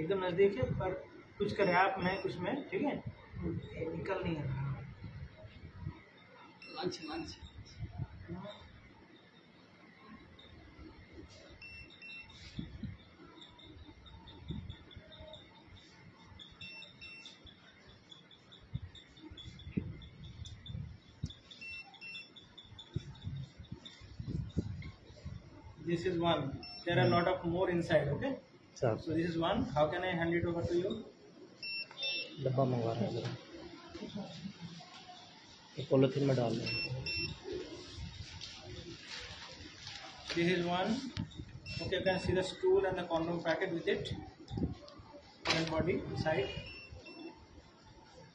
एकदम नज़दीक है पर कुछ का रैप में कुछ में ठीक है निकल नहीं रहा lunch lunch this is one there are a lot of more inside okay sir so this is one how can i hand it over to you डब्बा मंगवा रहे हैं जरा ये पॉलीथीन में डाल दें this is one okay you can see the stool and the condom packet with it and body inside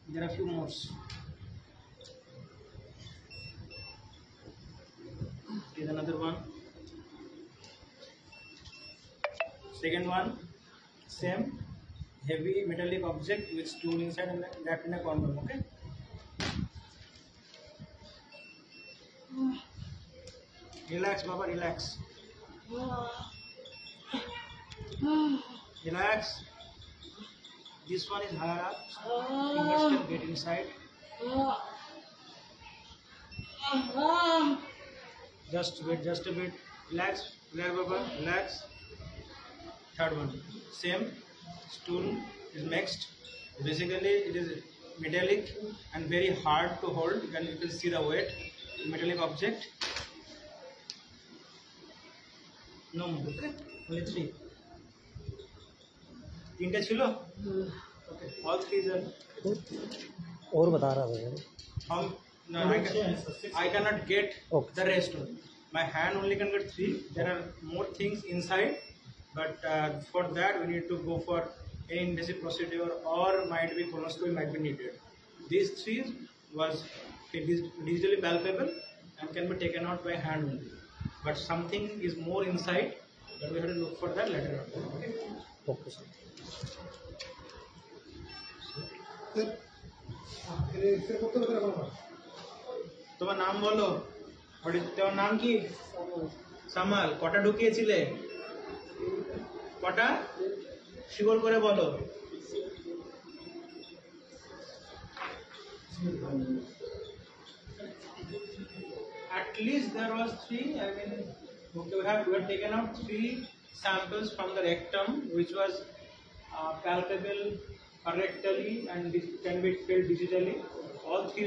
there are few more here's another one second one same heavy metallic object with stool inside and wrapped in a condom okay? Relax baba relax. Relax. This one is higher up fingers can get inside. Just wait just a bit. Relax. Relax baba relax third one same stool is mixed basically it is metallic and very hard to hold you can, you can see the weight metallic object no more okay only three তিনটে ছিল okay all three are और बता रहा था sir how no, I, can, I cannot get Okay. the rest my hand only can get three there are more things inside but uh, for that we need to go for an invasive procedure or might be colonoscopy might be needed. These three was digitally palpable and can be taken out by hand only. But something is more inside that we have to look for that later on. Okay. Okay, sir. তোমার নাম বলো তোমার নাম কি সামাল কটা ঢুকিয়েছিলে কটা শিগর করে বলো at least there was three i mean okay, we have we have taken out three samples from the rectum which was uh, palpable rectally and this can be felt digitally all three